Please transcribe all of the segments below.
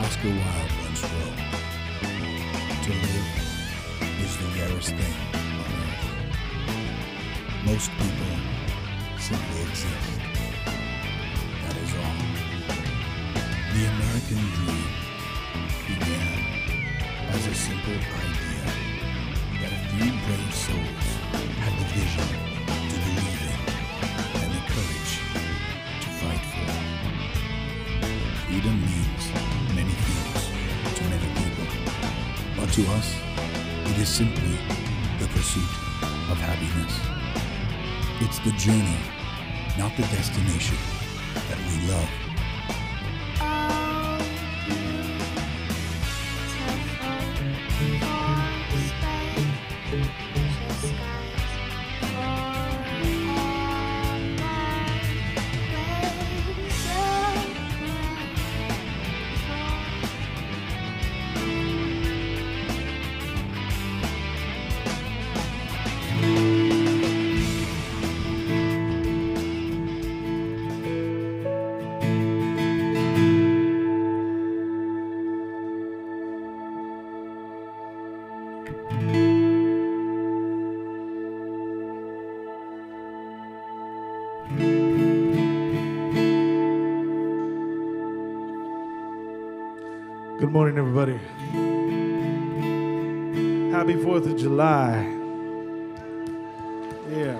Oscar Wilde once wrote, To live is the rarest thing on earth. Most people simply exist. That is all. The American dream began as a simple idea that a few brave souls had the vision To us, it is simply the pursuit of happiness. It's the journey, not the destination, that we love. Good morning, everybody. Happy 4th of July. Yeah.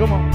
Come on.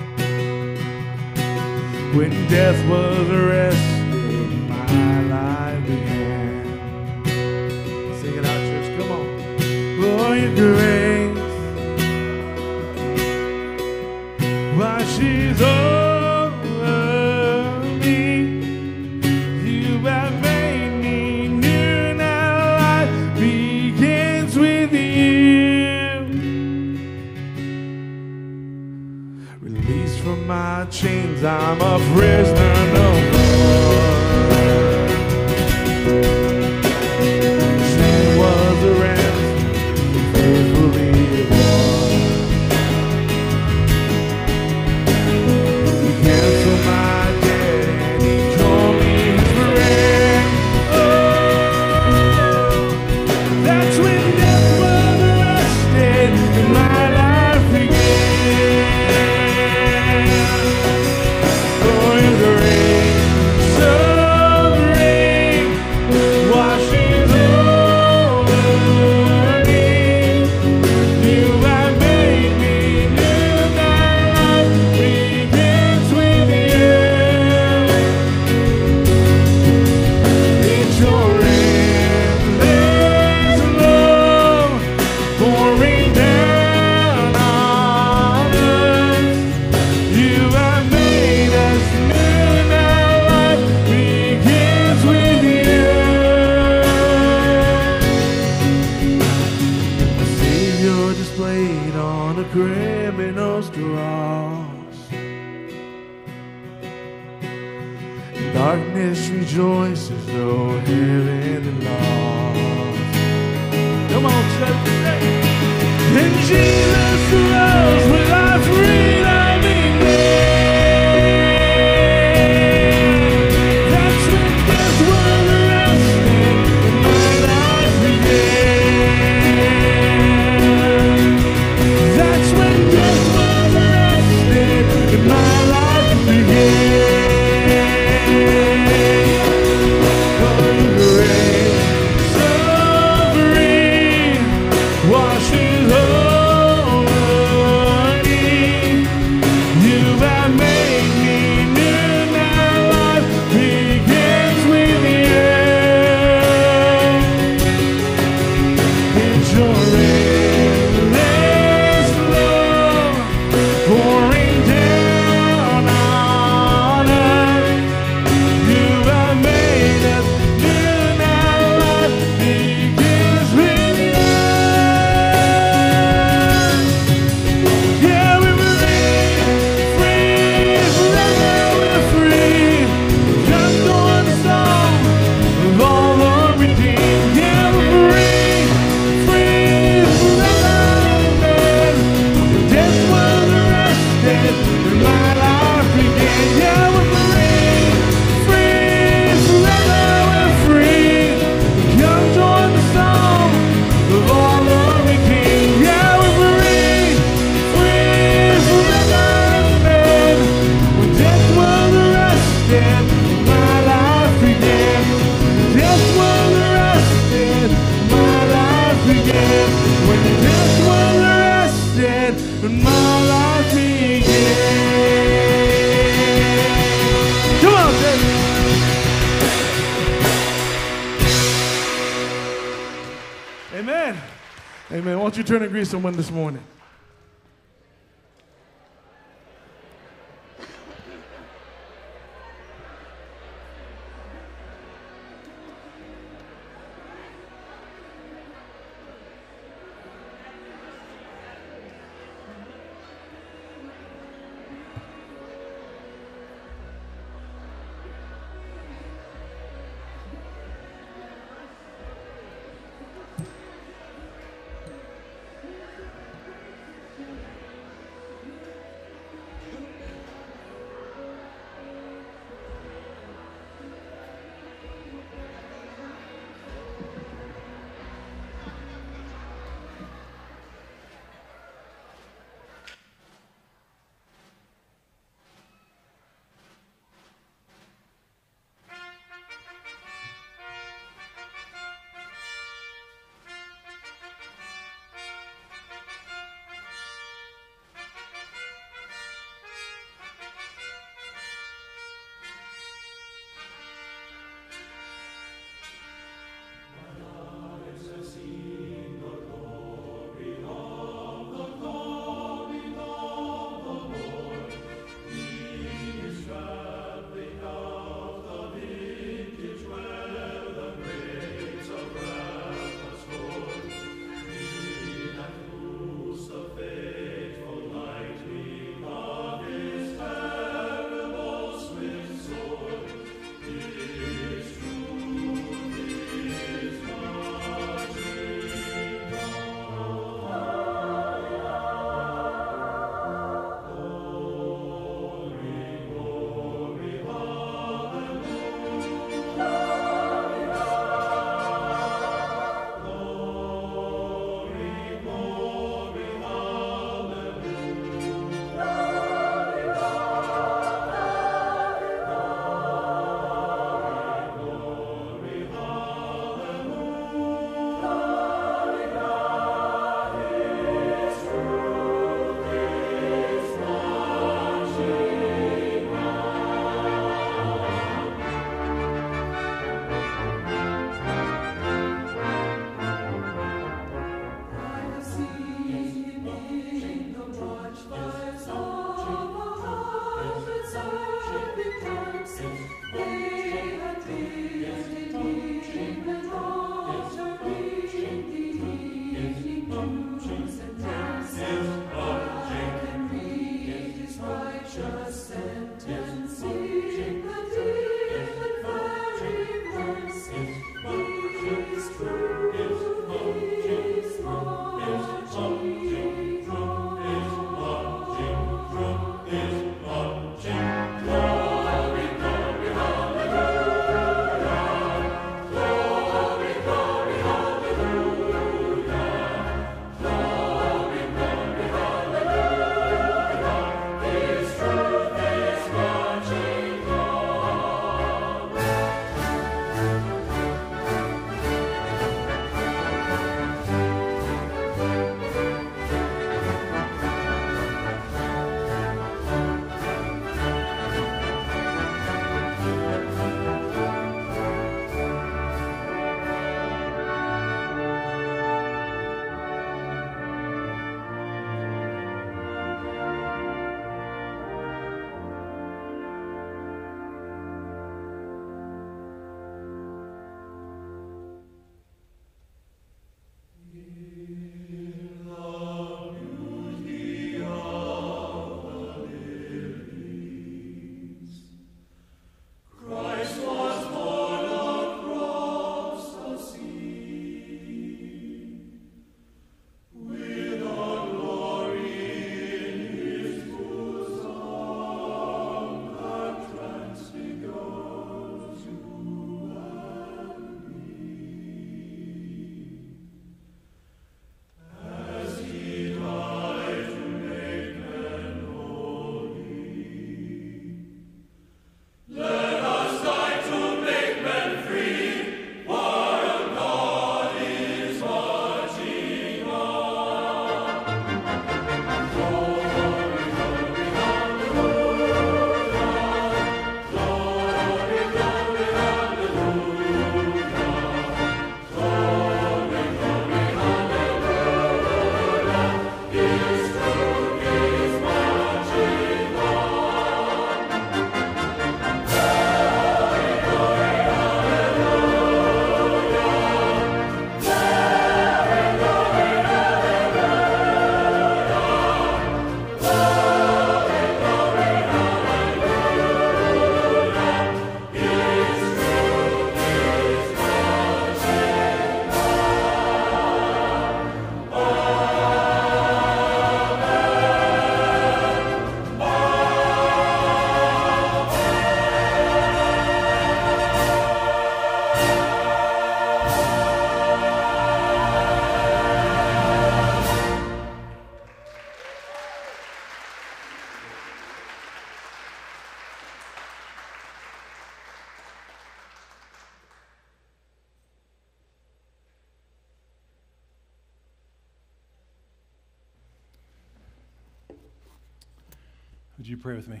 Pray with me?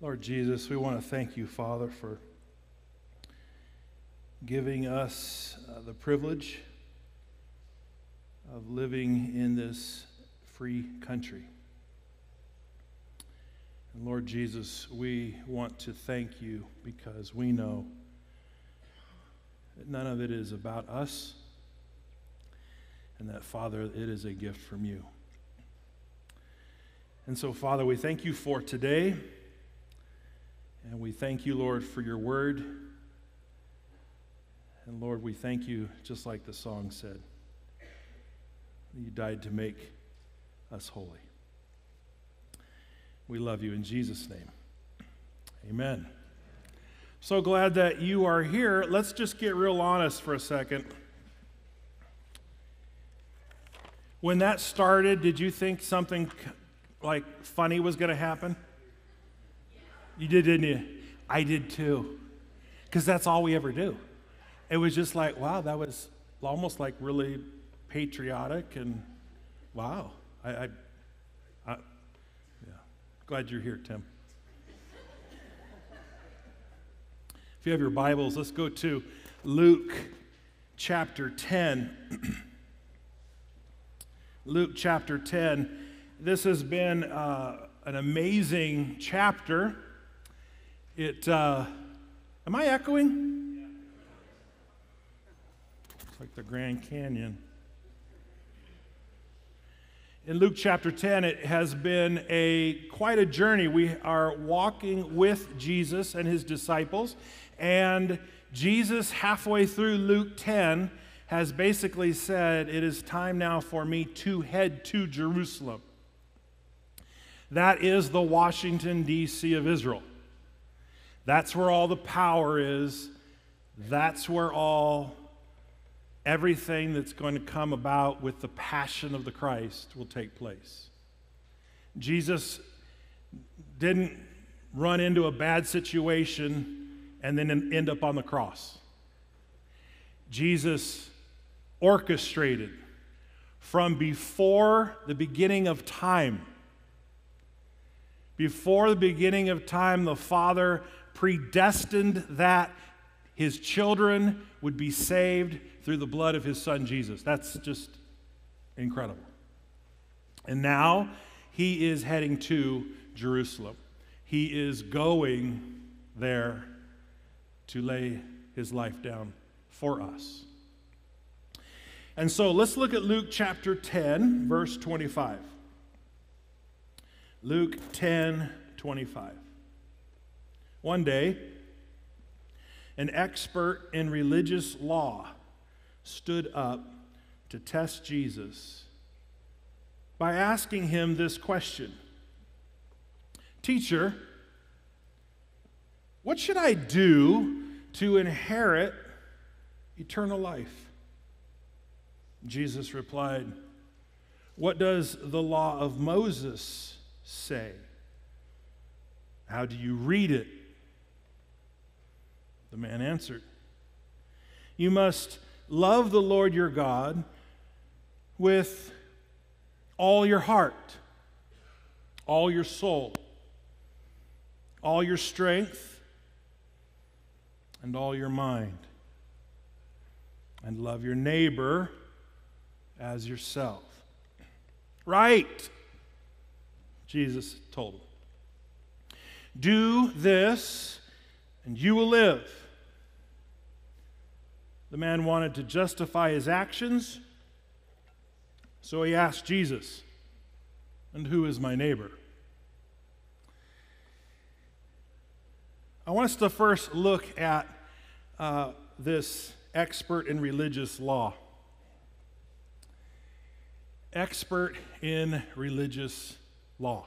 Lord Jesus, we want to thank you, Father, for giving us uh, the privilege of living in this free country. And Lord Jesus, we want to thank you because we know that none of it is about us, and that, Father, it is a gift from you. And so, Father, we thank you for today. And we thank you, Lord, for your word. And Lord, we thank you, just like the song said, you died to make us holy. We love you in Jesus' name. Amen. So glad that you are here. Let's just get real honest for a second. When that started, did you think something like funny was going to happen? You did, didn't you? I did too. Because that's all we ever do. It was just like, wow, that was almost like really patriotic and wow. I, I, I yeah. Glad you're here, Tim. if you have your Bibles, let's go to Luke chapter 10. Luke chapter 10. This has been uh, an amazing chapter. It, uh, am I echoing? It's like the Grand Canyon. In Luke chapter 10, it has been a quite a journey. We are walking with Jesus and his disciples, and Jesus, halfway through Luke 10, has basically said, It is time now for me to head to Jerusalem. That is the Washington, D.C. of Israel. That's where all the power is. That's where all everything that's going to come about with the passion of the Christ will take place. Jesus didn't run into a bad situation and then end up on the cross. Jesus orchestrated from before the beginning of time before the beginning of time, the Father predestined that his children would be saved through the blood of his son Jesus. That's just incredible. And now he is heading to Jerusalem. He is going there to lay his life down for us. And so let's look at Luke chapter 10, verse 25. Luke 10 25. One day, an expert in religious law stood up to test Jesus by asking him this question Teacher, what should I do to inherit eternal life? Jesus replied, What does the law of Moses say? How do you read it? The man answered, You must love the Lord your God with all your heart, all your soul, all your strength, and all your mind. And love your neighbor as yourself. Right. Jesus told him. Do this, and you will live. The man wanted to justify his actions, so he asked Jesus, And who is my neighbor? I want us to first look at uh, this expert in religious law. Expert in religious law.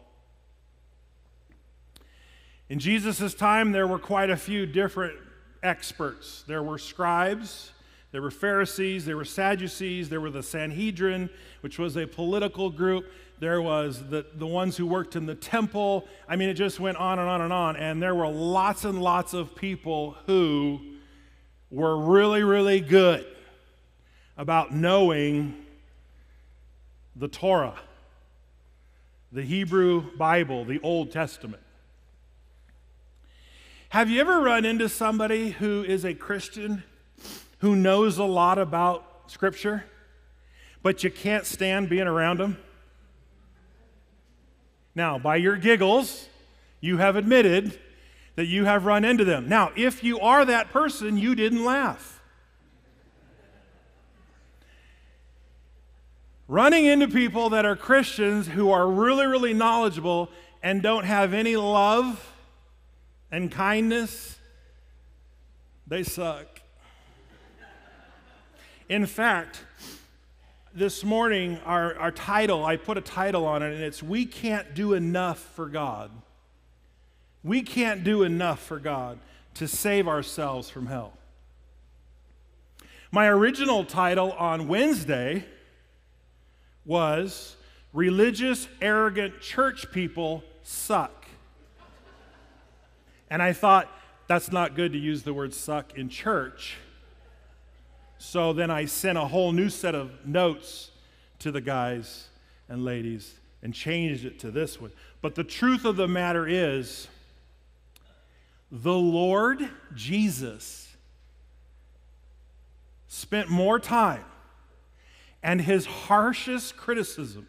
In Jesus' time, there were quite a few different experts. There were scribes, there were Pharisees, there were Sadducees, there were the Sanhedrin, which was a political group. There was the, the ones who worked in the temple. I mean, it just went on and on and on. And there were lots and lots of people who were really, really good about knowing the Torah the Hebrew Bible, the Old Testament. Have you ever run into somebody who is a Christian who knows a lot about Scripture, but you can't stand being around them? Now, by your giggles, you have admitted that you have run into them. Now, if you are that person, you didn't laugh. Running into people that are Christians who are really, really knowledgeable and don't have any love and kindness, they suck. In fact, this morning, our, our title, I put a title on it, and it's We Can't Do Enough for God. We can't do enough for God to save ourselves from hell. My original title on Wednesday was Religious, Arrogant Church People Suck. And I thought, that's not good to use the word suck in church. So then I sent a whole new set of notes to the guys and ladies and changed it to this one. But the truth of the matter is, the Lord Jesus spent more time and his harshest criticism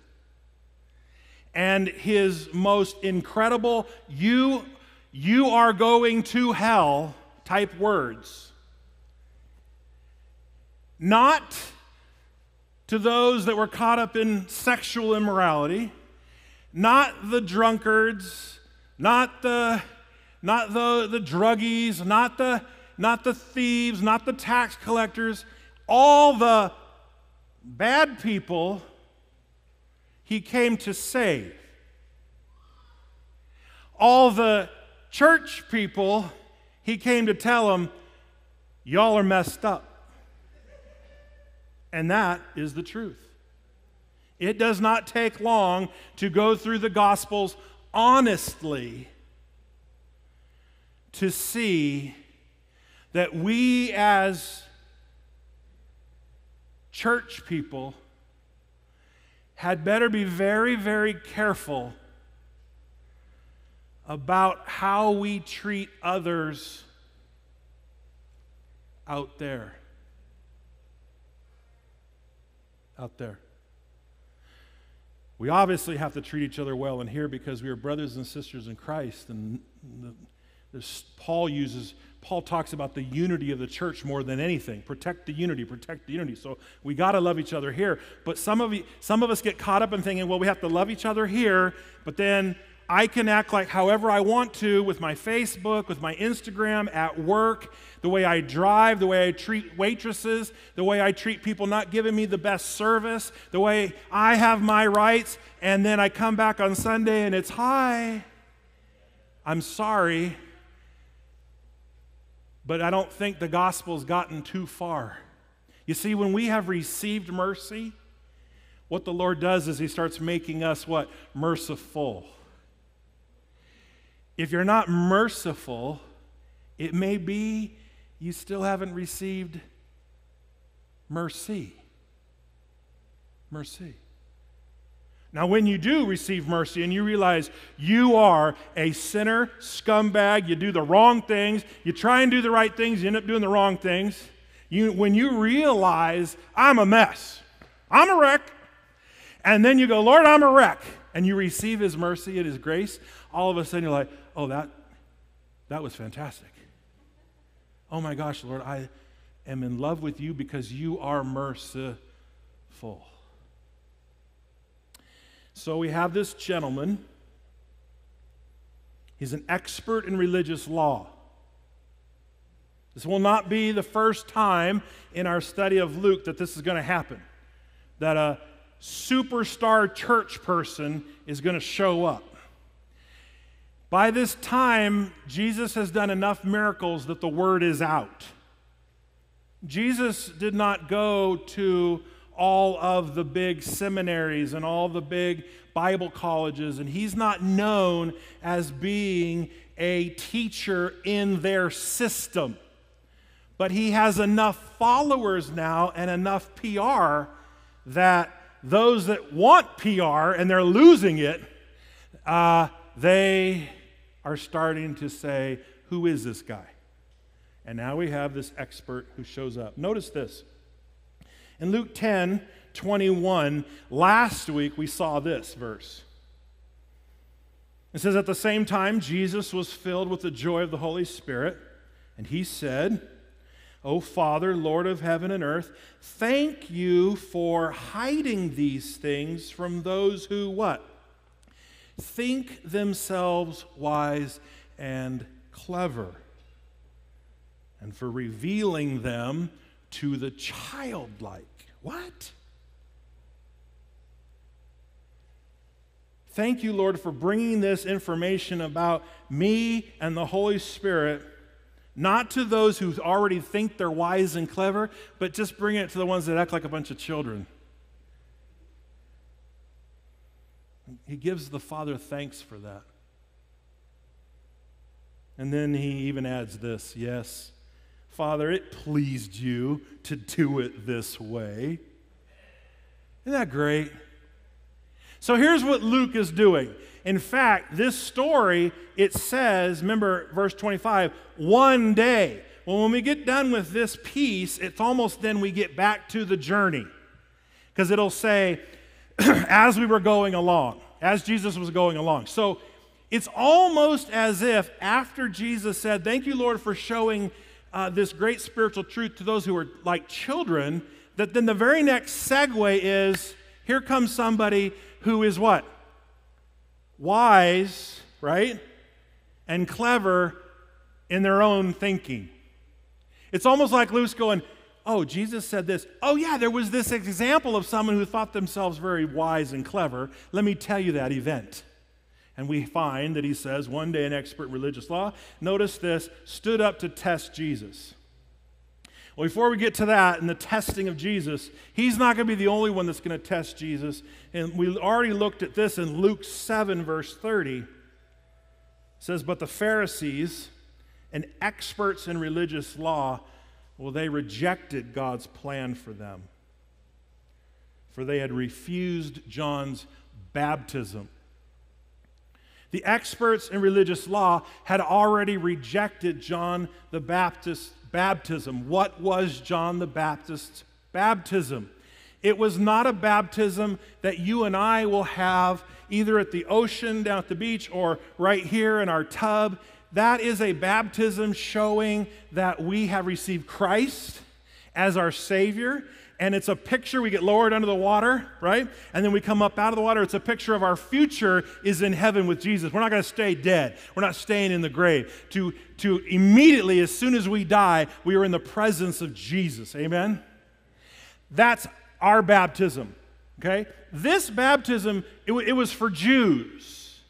and his most incredible, you, you are going to hell type words. Not to those that were caught up in sexual immorality, not the drunkards, not the, not the, the druggies, not the, not the thieves, not the tax collectors, all the bad people he came to save. All the church people he came to tell them, y'all are messed up. And that is the truth. It does not take long to go through the Gospels honestly to see that we as church people had better be very, very careful about how we treat others out there. Out there. We obviously have to treat each other well in here because we are brothers and sisters in Christ. And the, this, Paul uses Paul talks about the unity of the church more than anything. Protect the unity, protect the unity. So we got to love each other here. But some of, you, some of us get caught up in thinking, well, we have to love each other here, but then I can act like however I want to with my Facebook, with my Instagram, at work, the way I drive, the way I treat waitresses, the way I treat people not giving me the best service, the way I have my rights, and then I come back on Sunday and it's, hi, I'm sorry but I don't think the gospel's gotten too far. You see, when we have received mercy, what the Lord does is He starts making us what? Merciful. If you're not merciful, it may be you still haven't received mercy. Mercy. Now, when you do receive mercy and you realize you are a sinner, scumbag, you do the wrong things, you try and do the right things, you end up doing the wrong things. You, when you realize, I'm a mess, I'm a wreck, and then you go, Lord, I'm a wreck, and you receive His mercy and His grace, all of a sudden you're like, oh, that, that was fantastic. Oh my gosh, Lord, I am in love with you because you are merciful. So we have this gentleman. He's an expert in religious law. This will not be the first time in our study of Luke that this is going to happen. That a superstar church person is going to show up. By this time, Jesus has done enough miracles that the word is out. Jesus did not go to all of the big seminaries and all the big Bible colleges, and he's not known as being a teacher in their system. But he has enough followers now and enough PR that those that want PR and they're losing it uh, they are starting to say, Who is this guy? And now we have this expert who shows up. Notice this. In Luke 10 21, last week we saw this verse. It says, At the same time, Jesus was filled with the joy of the Holy Spirit, and he said, O Father, Lord of heaven and earth, thank you for hiding these things from those who what? Think themselves wise and clever, and for revealing them to the childlike. What? Thank you, Lord, for bringing this information about me and the Holy Spirit, not to those who already think they're wise and clever, but just bring it to the ones that act like a bunch of children. He gives the Father thanks for that. And then he even adds this Yes, Father, it pleased you to do it this way. Isn't that great? So here's what Luke is doing. In fact, this story, it says, remember verse 25, one day. Well, when we get done with this piece, it's almost then we get back to the journey. Because it'll say, as we were going along, as Jesus was going along. So it's almost as if after Jesus said, Thank you, Lord, for showing uh, this great spiritual truth to those who are like children, that then the very next segue is here comes somebody who is what? Wise, right? And clever in their own thinking. It's almost like Luke's going, Oh, Jesus said this. Oh, yeah, there was this example of someone who thought themselves very wise and clever. Let me tell you that event. And we find that he says, one day an expert in religious law, notice this, stood up to test Jesus. Well, before we get to that and the testing of Jesus, he's not going to be the only one that's going to test Jesus. And we already looked at this in Luke 7, verse 30. It says, But the Pharisees and experts in religious law, well, they rejected God's plan for them. For they had refused John's baptism. The experts in religious law had already rejected John the Baptist's baptism. What was John the Baptist's baptism? It was not a baptism that you and I will have either at the ocean, down at the beach, or right here in our tub. That is a baptism showing that we have received Christ as our Savior and it's a picture. We get lowered under the water, right? And then we come up out of the water. It's a picture of our future is in heaven with Jesus. We're not going to stay dead. We're not staying in the grave. To, to immediately, as soon as we die, we are in the presence of Jesus. Amen? That's our baptism, okay? This baptism, it, it was for Jews.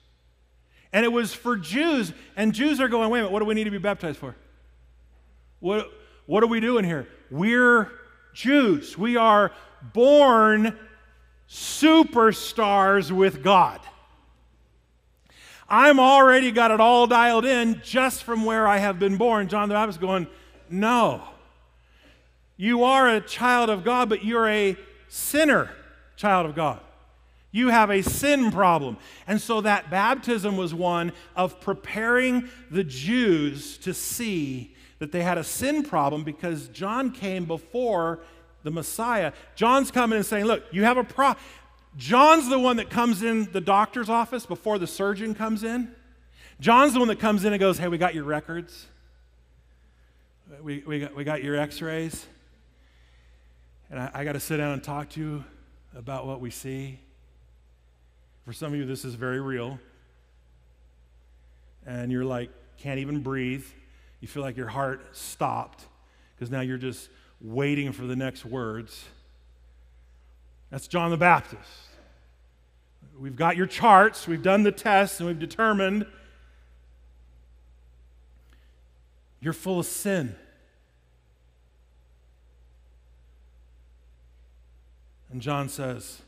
And it was for Jews. And Jews are going, wait a minute, what do we need to be baptized for? What, what are we doing here? We're Jews. We are born superstars with God. I'm already got it all dialed in just from where I have been born. John the Baptist going, No. You are a child of God, but you're a sinner child of God. You have a sin problem. And so that baptism was one of preparing the Jews to see that they had a sin problem because John came before the Messiah. John's coming and saying, Look, you have a problem. John's the one that comes in the doctor's office before the surgeon comes in. John's the one that comes in and goes, Hey, we got your records. We, we, got, we got your x rays. And I, I got to sit down and talk to you about what we see. For some of you, this is very real. And you're like, can't even breathe. You feel like your heart stopped because now you're just waiting for the next words. That's John the Baptist. We've got your charts, we've done the tests, and we've determined you're full of sin. And John says,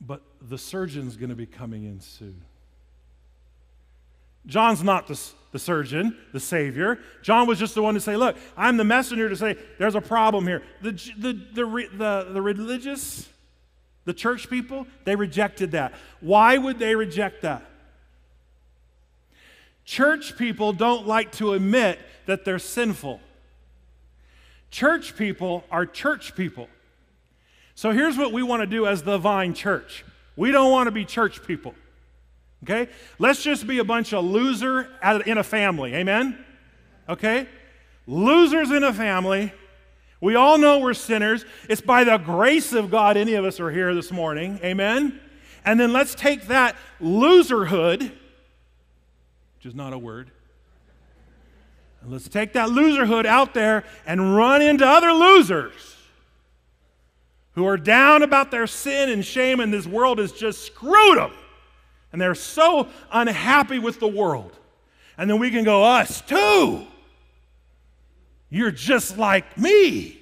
but the surgeon's going to be coming in soon. John's not the, the surgeon, the Savior. John was just the one to say, Look, I'm the messenger to say there's a problem here. The, the, the, the, the religious The church people, they rejected that. Why would they reject that? Church people don't like to admit that they're sinful. Church people are church people. So here's what we want to do as the Vine Church we don't want to be church people. Okay? Let's just be a bunch of loser in a family. Amen? Okay? Losers in a family. We all know we're sinners. It's by the grace of God any of us are here this morning. Amen? And then let's take that loserhood, which is not a word, and let's take that loserhood out there and run into other losers who are down about their sin and shame, and this world has just screwed them. And they're so unhappy with the world. And then we can go, us too. You're just like me.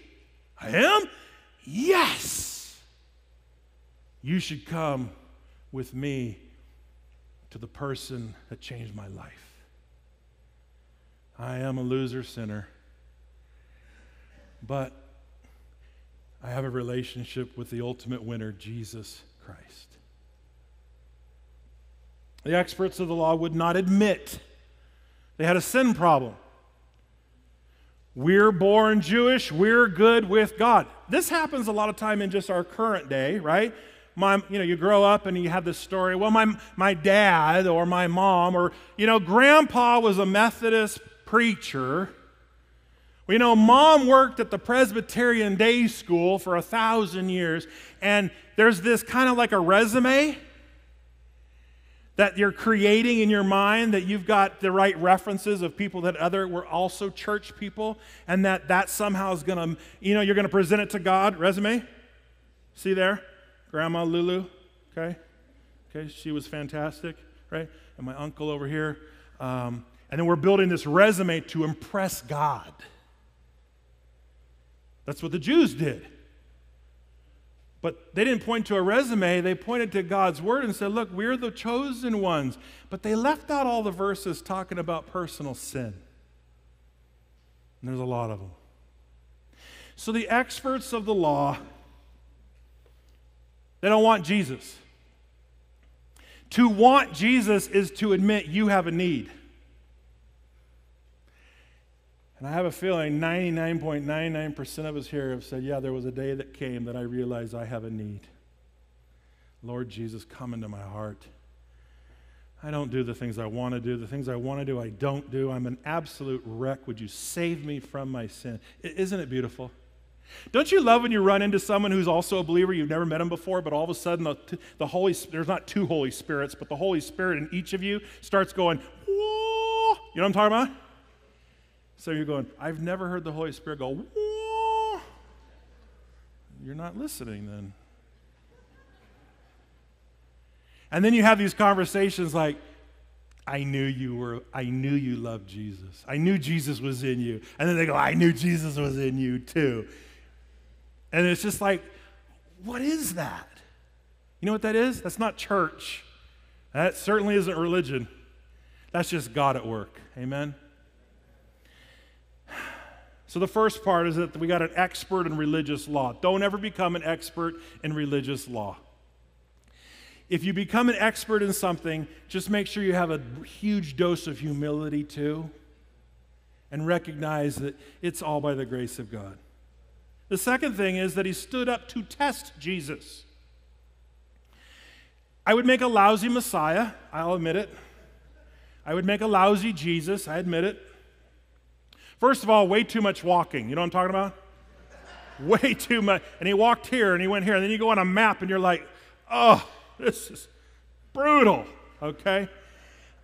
I am? Yes. You should come with me to the person that changed my life. I am a loser sinner, but I have a relationship with the ultimate winner, Jesus Christ. The experts of the law would not admit they had a sin problem. We're born Jewish, we're good with God. This happens a lot of time in just our current day, right? My, you know, you grow up and you have this story. Well, my, my dad or my mom or, you know, grandpa was a Methodist preacher. Well, you know, mom worked at the Presbyterian day school for a thousand years, and there's this kind of like a resume that you're creating in your mind that you've got the right references of people that other were also church people and that that somehow is going to you know you're going to present it to god. Resume. See there? Grandma lulu. Okay. Okay she was fantastic right? And my uncle over here. Um, and then we're building this resume to impress god. That's what the jews did but they didn't point to a resume, they pointed to God's word and said, Look, we're the chosen ones. But they left out all the verses talking about personal sin. And there's a lot of them. So the experts of the law, they don't want Jesus. To want Jesus is to admit you have a need. And I have a feeling 99.99% of us here have said, Yeah, there was a day that came that I realized I have a need. Lord Jesus, come into my heart. I don't do the things I want to do. The things I want to do, I don't do. I'm an absolute wreck. Would you save me from my sin? Isn't it beautiful? Don't you love when you run into someone who's also a believer? You've never met him before, but all of a sudden the, the Holy there's not two Holy Spirits, but the Holy Spirit in each of you starts going, Whoa! You know what I'm talking about? So you're going, I've never heard the Holy Spirit go, Whoa! You're not listening then. And then you have these conversations like, I knew you were, I knew you loved Jesus. I knew Jesus was in you. And then they go, I knew Jesus was in you too. And it's just like, what is that? You know what that is? That's not church. That certainly isn't religion. That's just God at work. Amen? So the first part is that we got an expert in religious law. Don't ever become an expert in religious law. If you become an expert in something, just make sure you have a huge dose of humility too and recognize that it's all by the grace of God. The second thing is that he stood up to test Jesus. I would make a lousy Messiah, I'll admit it. I would make a lousy Jesus, I admit it. First of all, way too much walking. You know what I'm talking about? way too much. And he walked here and he went here. And then you go on a map and you're like, oh, this is brutal, okay?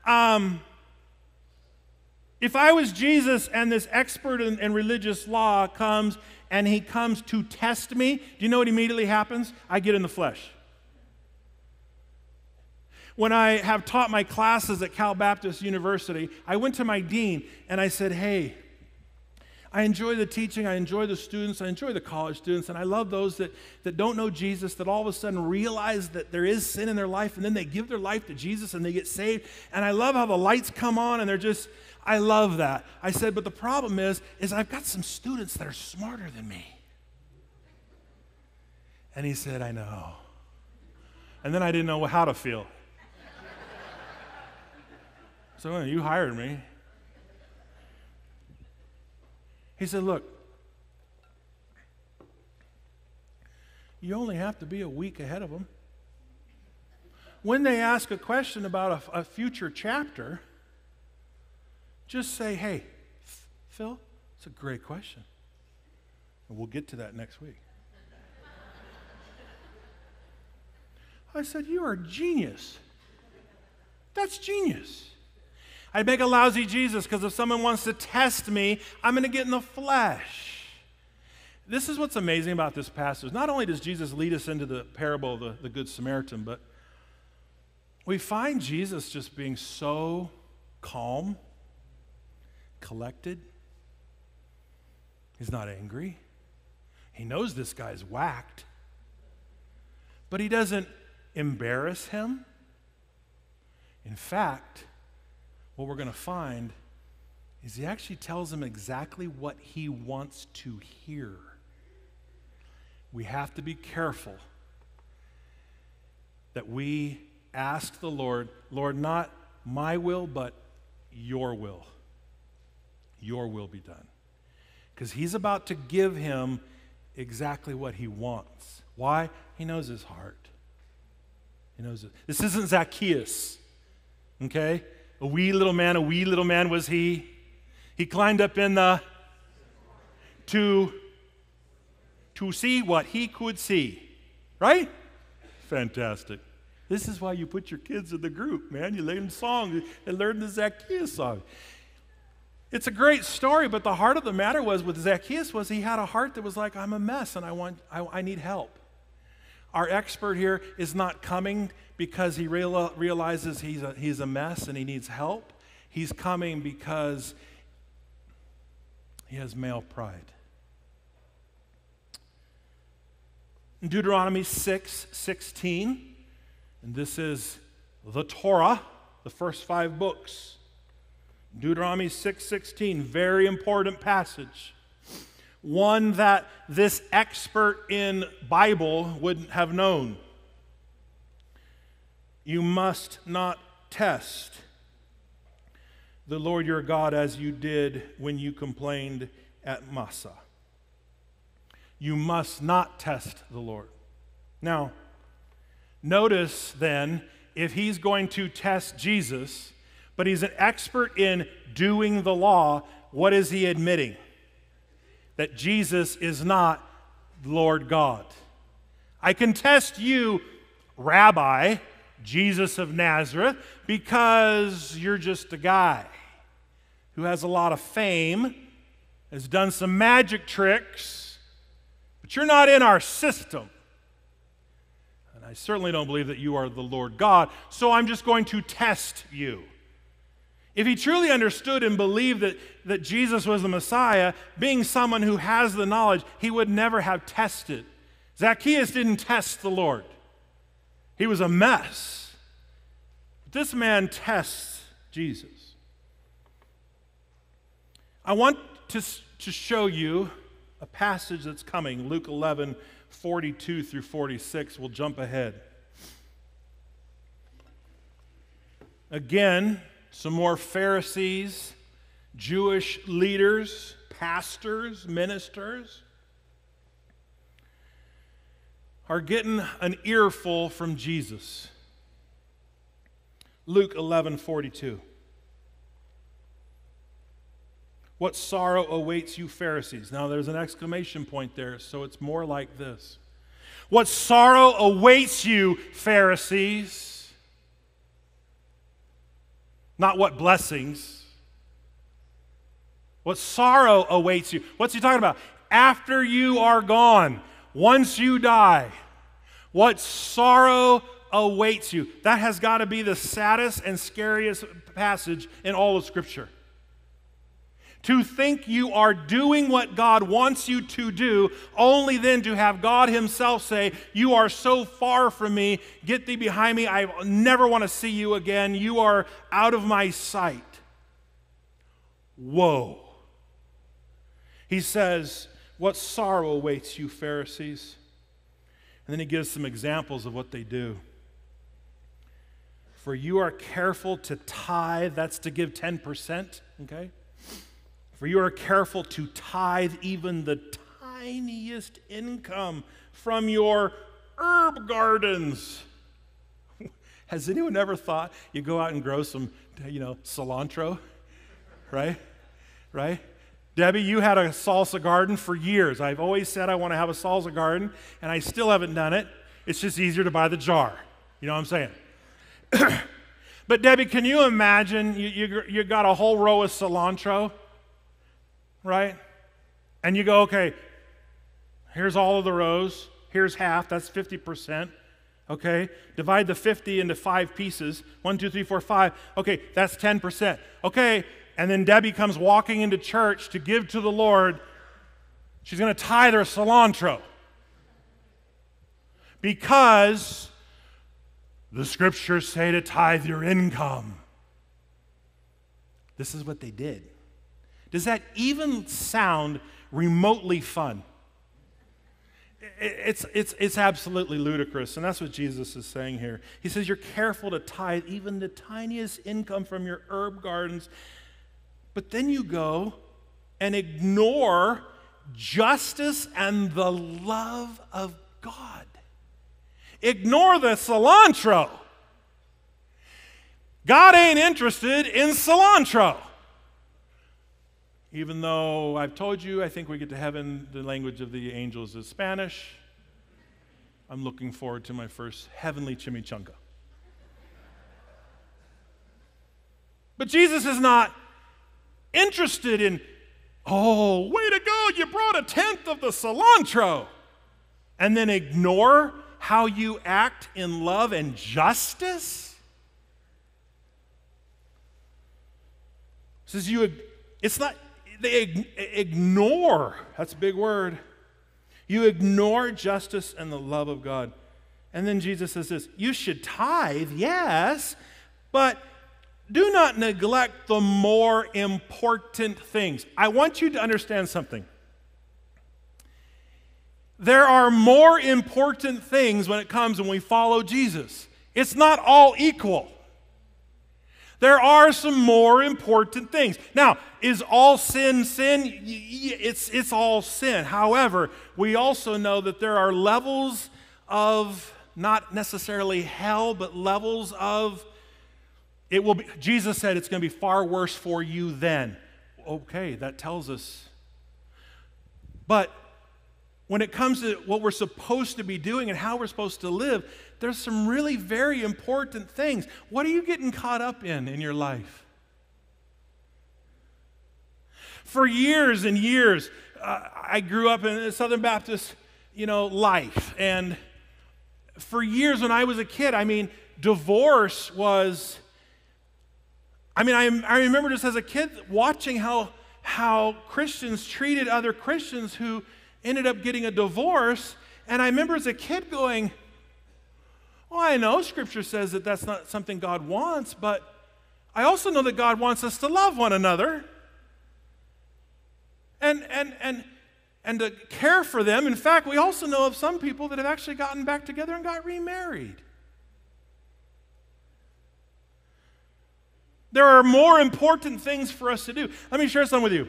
Um, if I was Jesus and this expert in, in, religious law comes and he comes to test me, do you know what immediately happens? I get in the flesh. When I have taught my classes at Cal Baptist University, I went to my dean and I said, hey, I enjoy the teaching, I enjoy the students, I enjoy the college students, and I love those that, that don't know Jesus, that all of a sudden realize that there is sin in their life, and then they give their life to Jesus and they get saved. And I love how the lights come on and they're just, I love that. I said, but the problem is, is I've got some students that are smarter than me. And he said, I know. And then I didn't know how to feel. So you hired me. He said, Look, you only have to be a week ahead of them. When they ask a question about a, a future chapter, just say, Hey, Phil, it's a great question. And we'll get to that next week. I said, You are genius. That's genius. I'd make a lousy Jesus because if someone wants to test me, I'm going to get in the flesh. This is what's amazing about this passage. Not only does Jesus lead us into the parable of the, the Good Samaritan, but we find Jesus just being so calm, collected. He's not angry. He knows this guy's whacked, but he doesn't embarrass him. In fact, what we're going to find is he actually tells him exactly what he wants to hear. We have to be careful that we ask the Lord, Lord, not my will, but your will. Your will be done. Because he's about to give him exactly what he wants. Why? He knows his heart. He knows it. This isn't Zacchaeus, okay? A wee little man, a wee little man was he. He climbed up in the to to see what he could see. Right? Fantastic. This is why you put your kids in the group, man. You learn songs and learn the Zacchaeus song. It's a great story, but the heart of the matter was with Zacchaeus was he had a heart that was like, I'm a mess and I want I, I need help. Our expert here is not coming because he real, realizes he's a, he's a mess and he needs help. He's coming because he has male pride. In Deuteronomy 6 16, and this is the Torah, the first five books. Deuteronomy 6 16, very important passage. One that this expert in Bible wouldn't have known. You must not test the Lord your God as you did when you complained at Massah. You must not test the Lord. Now, notice then, if he's going to test Jesus, but he's an expert in doing the law, what is he admitting? That Jesus is not the Lord God. I can test you, Rabbi, Jesus of Nazareth, because you're just a guy who has a lot of fame, has done some magic tricks but you're not in our system. And I certainly don't believe that you are the Lord God, so I'm just going to test you. If he truly understood and believed that, that Jesus was the Messiah, being someone who has the knowledge, he would never have tested. Zacchaeus didn't test the Lord, he was a mess. This man tests Jesus. I want to, to show you a passage that's coming, Luke 11, 42 through 46. We'll jump ahead. Again, some more Pharisees, Jewish leaders, pastors, ministers are getting an earful from Jesus. Luke 11, 42. What sorrow awaits you, Pharisees? Now there's an exclamation point there, so it's more like this. What sorrow awaits you, Pharisees? Not what blessings. What sorrow awaits you? What's he talking about? After you are gone, once you die, what sorrow awaits you? That has got to be the saddest and scariest passage in all of Scripture to think you are doing what God wants you to do, only then to have God Himself say, You are so far from me, get thee behind me, I never want to see you again, you are out of my sight. Whoa. He says, What sorrow awaits you, Pharisees? And then he gives some examples of what they do. For you are careful to tithe, that's to give 10%, okay? For you are careful to tithe even the tiniest income from your herb gardens. Has anyone ever thought you go out and grow some, you know, cilantro? Right? Right? Debbie, you had a salsa garden for years. I've always said I want to have a salsa garden, and I still haven't done it. It's just easier to buy the jar. You know what I'm saying? but Debbie, can you imagine you, you, you got a whole row of cilantro, right? And you go, okay, here's all of the rows, here's half, that's 50%. Okay, divide the 50 into five pieces. One, two, three, four, five. Okay, that's 10%. Okay, and then Debbie comes walking into church to give to the Lord. She's going to tithe her cilantro. Because the scriptures say to tithe your income. This is what they did. Does that even sound remotely fun? It's, it's, it's absolutely ludicrous, and that's what Jesus is saying here. He says, You're careful to tithe even the tiniest income from your herb gardens, but then you go and ignore justice and the love of God. Ignore the cilantro. God ain't interested in cilantro. Even though I've told you, I think we get to heaven, the language of the angels is Spanish. I'm looking forward to my first heavenly chimichanga. But Jesus is not interested in, oh, way to go, you brought a tenth of the cilantro, and then ignore how you act in love and justice? Says you, it's not, they ignore, that's a big word. You ignore justice and the love of God. And then Jesus says this You should tithe, yes, but do not neglect the more important things. I want you to understand something. There are more important things when it comes when we follow Jesus. It's not all equal. There are some more important things. Now, is all sin sin? It's, it's all sin. However, we also know that there are levels of not necessarily hell, but levels of it will be. Jesus said it's going to be far worse for you then. Okay, that tells us. But when it comes to what we're supposed to be doing and how we're supposed to live, there's some really very important things. What are you getting caught up in in your life? For years and years, uh, I grew up in a Southern Baptist, you know, life. And for years when I was a kid, I mean, divorce was, I mean, I, I remember just as a kid watching how, how Christians treated other Christians who ended up getting a divorce. And I remember as a kid going, well, I know Scripture says that that's not something God wants, but I also know that God wants us to love one another and, and, and, and to care for them. In fact, we also know of some people that have actually gotten back together and got remarried. There are more important things for us to do. Let me share some with you.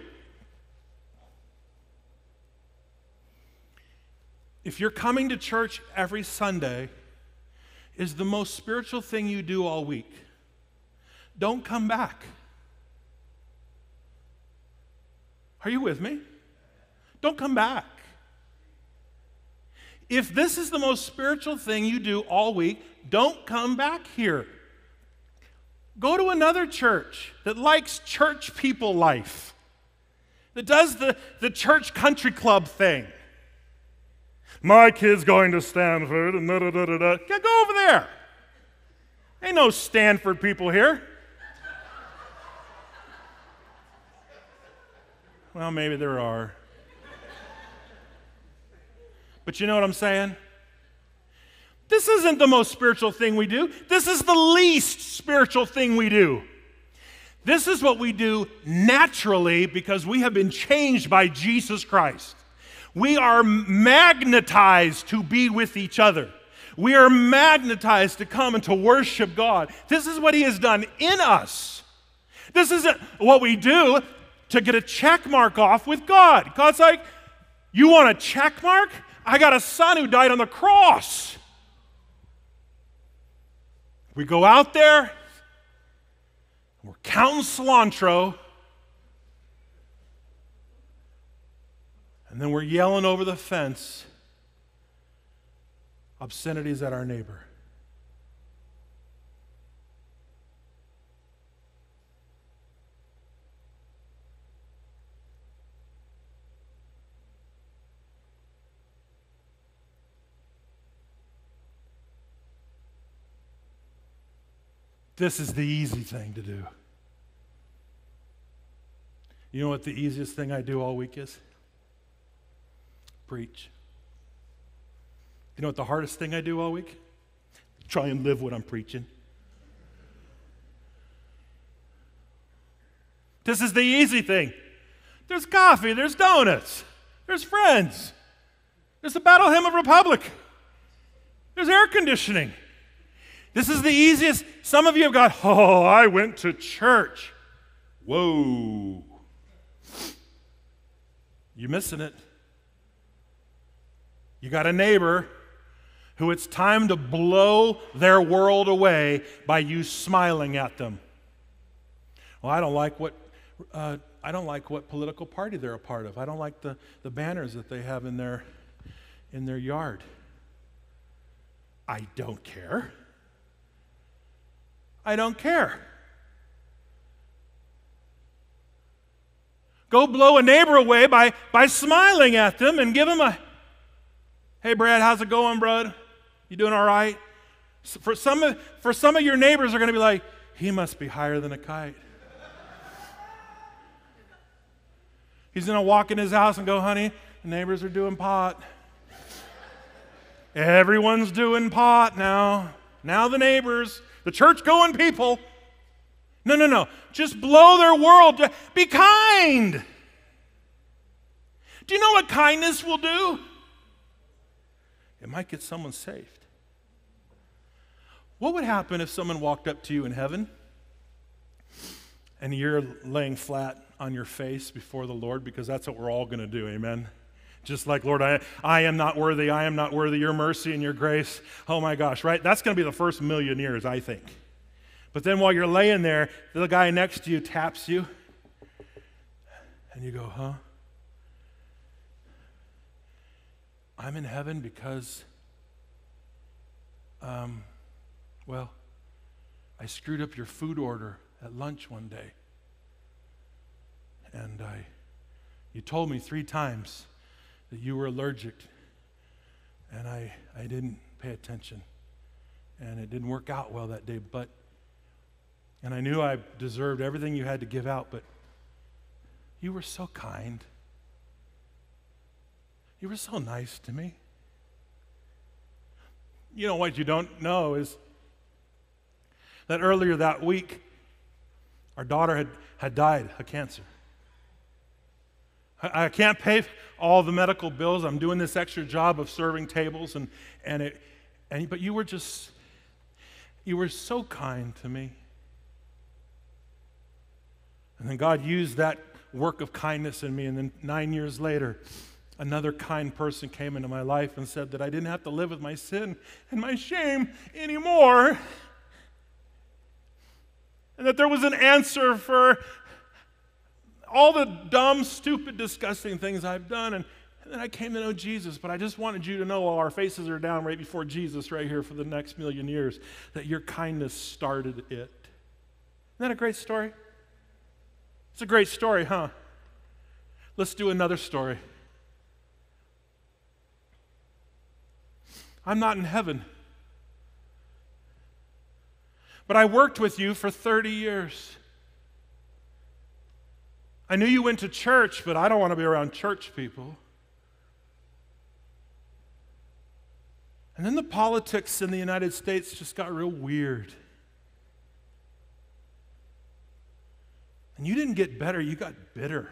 If you're coming to church every Sunday, is the most spiritual thing you do all week. Don't come back. Are you with me? Don't come back. If this is the most spiritual thing you do all week, don't come back here. Go to another church that likes church people life, that does the, the church country club thing. My kid's going to Stanford, and da da da da. Yeah, go over there. Ain't no Stanford people here. Well, maybe there are. But you know what I'm saying? This isn't the most spiritual thing we do. This is the least spiritual thing we do. This is what we do naturally because we have been changed by Jesus Christ. We are magnetized to be with each other. We are magnetized to come and to worship God. This is what He has done in us. This isn't what we do to get a check mark off with God. God's like, You want a check mark? I got a son who died on the cross. We go out there, we're counting cilantro, and then we're yelling over the fence obscenities at our neighbor. This is the easy thing to do. You know what the easiest thing I do all week is? Preach. You know what the hardest thing I do all week? Try and live what I'm preaching. This is the easy thing. There's coffee, there's donuts, there's friends, there's the Battle Hymn of Republic, there's air conditioning. This is the easiest. Some of you have got, oh, I went to church. Whoa. You're missing it. You got a neighbor who it's time to blow their world away by you smiling at them. Well, I don't like what uh, I don't like what political party they're a part of. I don't like the, the banners that they have in their in their yard. I don't care. I don't care. Go blow a neighbor away by, by smiling at them and give them a, hey, Brad, how's it going, bud? You doing all right? For some of, for some of your neighbors are going to be like, he must be higher than a kite. He's going to walk in his house and go, honey, the neighbors are doing pot. Everyone's doing pot now. Now the neighbors the church going people. No, no, no. Just blow their world. Be kind. Do you know what kindness will do? It might get someone saved. What would happen if someone walked up to you in heaven and you're laying flat on your face before the Lord? Because that's what we're all going to do, amen? Just like, Lord, I, I am not worthy, I am not worthy, your mercy and your grace. Oh my gosh, right? That's going to be the first million years, I think. But then while you're laying there, the guy next to you taps you, and you go, huh? I'm in heaven because, um, well, I screwed up your food order at lunch one day. And I, you told me three times that you were allergic, and I, I didn't pay attention. And it didn't work out well that day, but, and I knew I deserved everything you had to give out, but you were so kind. You were so nice to me. You know what you don't know is that earlier that week, our daughter had, had died of cancer. I, I can't pay all the medical bills. I'm doing this extra job of serving tables, and, and, it, and but you were just, you were so kind to me. And then God used that work of kindness in me, and then nine years later, another kind person came into my life and said that I didn't have to live with my sin and my shame anymore. And that there was an answer for all the dumb, stupid, disgusting things I've done. And, and then I came to know Jesus. But I just wanted you to know while our faces are down right before Jesus, right here for the next million years, that your kindness started it. Isn't that a great story? It's a great story, huh? Let's do another story. I'm not in heaven. But I worked with you for 30 years. I knew you went to church, but I don't want to be around church people. And then the politics in the United States just got real weird. And you didn't get better, you got bitter.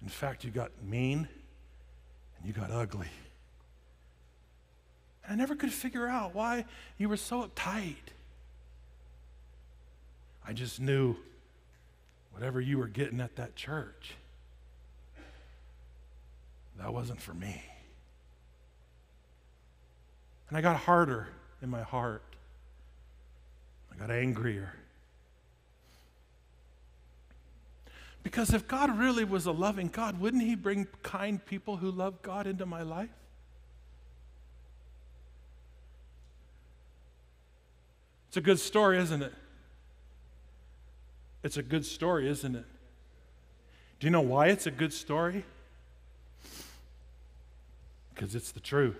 In fact, you got mean and you got ugly. I never could figure out why you were so uptight. I just knew whatever you were getting at that church, that wasn't for me. And I got harder in my heart. I got angrier. Because if God really was a loving God, wouldn't He bring kind people who love God into my life? It's a good story, isn't it? It's a good story, isn't it? Do you know why it's a good story? Because it's the truth.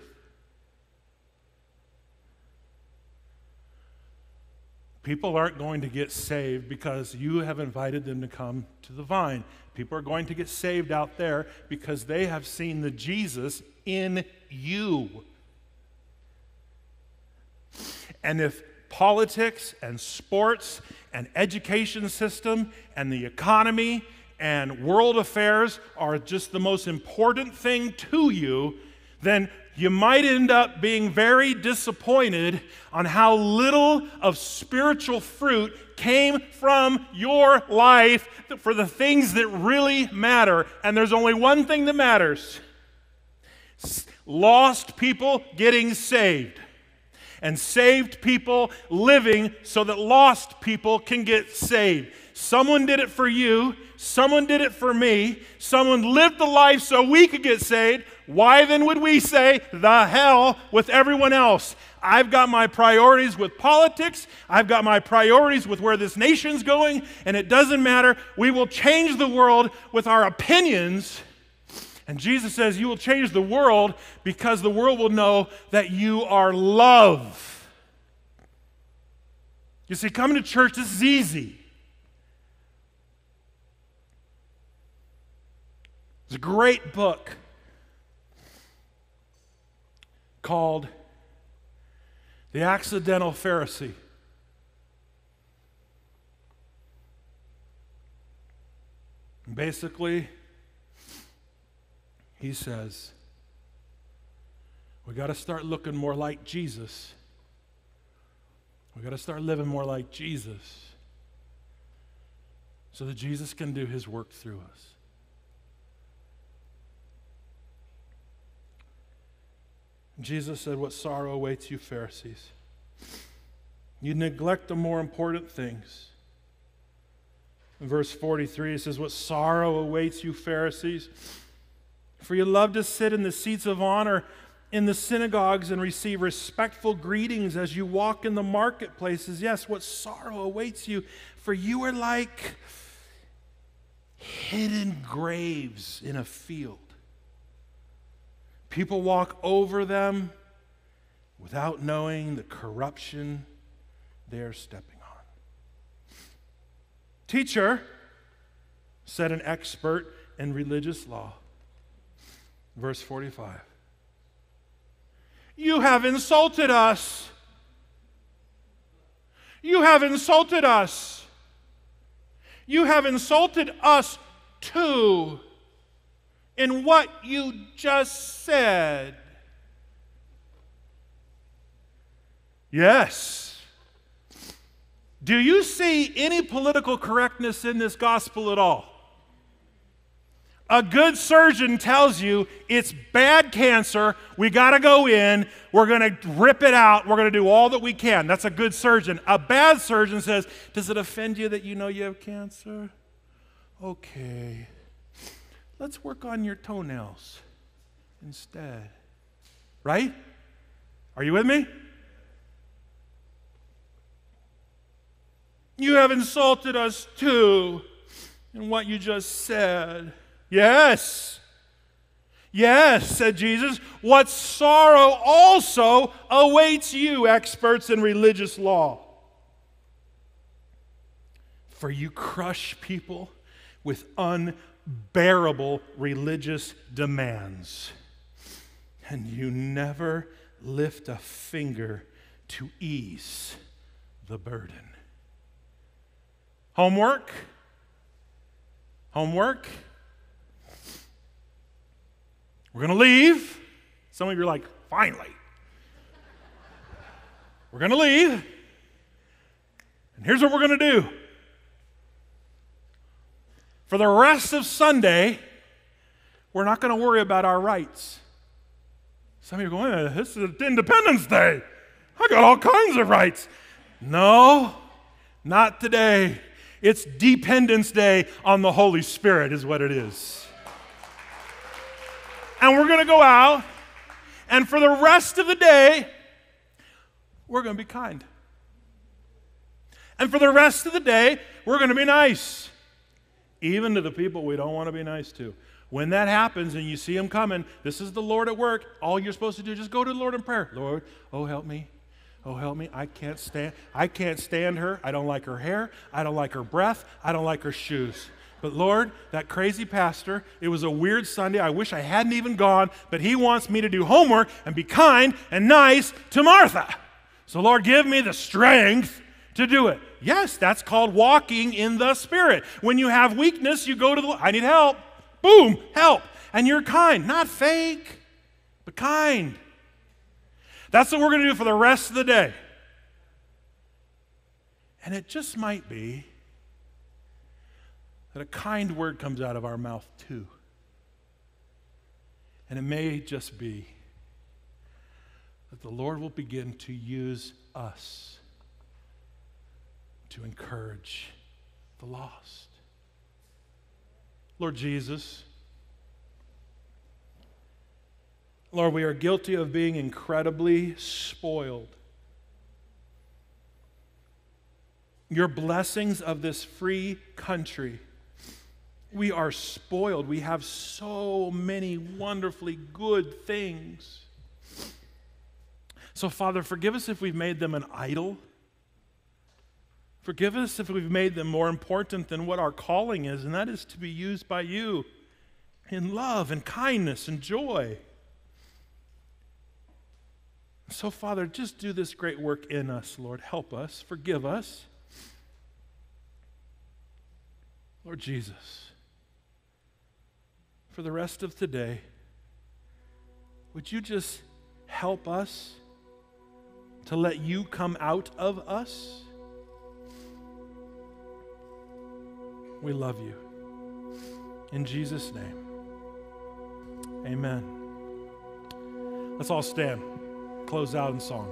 People aren't going to get saved because you have invited them to come to the vine. People are going to get saved out there because they have seen the Jesus in you. And if politics and sports and education system and the economy and world affairs are just the most important thing to you, then you might end up being very disappointed on how little of spiritual fruit came from your life for the things that really matter. And there's only one thing that matters lost people getting saved and saved people living so that lost people can get saved. Someone did it for you, someone did it for me, someone lived the life so we could get saved. Why then would we say, the hell with everyone else? I've got my priorities with politics. I've got my priorities with where this nation's going, and it doesn't matter. We will change the world with our opinions. And Jesus says, You will change the world because the world will know that you are love. You see, coming to church, this is easy. It's a great book called The Accidental Pharisee. Basically, he says, we got to start looking more like Jesus. We got to start living more like Jesus so that Jesus can do his work through us. Jesus said, What sorrow awaits you, Pharisees? You neglect the more important things. In verse 43, it says, What sorrow awaits you, Pharisees? For you love to sit in the seats of honor in the synagogues and receive respectful greetings as you walk in the marketplaces. Yes, what sorrow awaits you, for you are like hidden graves in a field. People walk over them without knowing the corruption they're stepping on. Teacher, said an expert in religious law, verse 45. You have insulted us. You have insulted us. You have insulted us too in what you just said. Yes. Do you see any political correctness in this gospel at all? A good surgeon tells you it's bad cancer. We got to go in. We're going to rip it out. We're going to do all that we can. That's a good surgeon. A bad surgeon says, Does it offend you that you know you have cancer? Okay. Let's work on your toenails instead. Right? Are you with me? You have insulted us too in what you just said. Yes. Yes, said Jesus. What sorrow also awaits you, experts in religious law. For you crush people with unbearable religious demands. And you never lift a finger to ease the burden. Homework? Homework? We're going to leave. Some of you are like, finally. We're going to leave. And here's what we're going to do. For the rest of Sunday, we're not going to worry about our rights. Some of you are going, "Eh, this is Independence Day. I got all kinds of rights. No, not today. It's Dependence Day on the Holy Spirit, is what it is. And we're going to go out, and for the rest of the day, we're going to be kind. And for the rest of the day, we're going to be nice, even to the people we don't want to be nice to. When that happens and you see them coming, this is the Lord at work. All you're supposed to do is just go to the Lord in prayer. Lord, oh help me. Oh help me. I can't stand I can't stand her. I don't like her hair. I don't like her breath. I don't like her shoes. But Lord, that crazy pastor, it was a weird Sunday. I wish I hadn't even gone, but he wants me to do homework and be kind and nice to Martha. So Lord, give me the strength to do it. Yes, that's called walking in the Spirit. When you have weakness, you go to the I need help. Boom, help. And you're kind, not fake, but kind. That's what we're going to do for the rest of the day. And it just might be that a kind word comes out of our mouth too. And it may just be that the Lord will begin to use us to encourage the lost. Lord Jesus, Lord, we are guilty of being incredibly spoiled. Your blessings of this free country, we are spoiled. We have so many wonderfully good things. So, Father, forgive us if we've made them an idol. Forgive us if we've made them more important than what our calling is, and that is to be used by you in love and kindness and joy. So, Father, just do this great work in us, Lord. Help us, forgive us. Lord Jesus, for the rest of today, would you just help us to let you come out of us? We love you. In Jesus' name, amen. Let's all stand, close out in song.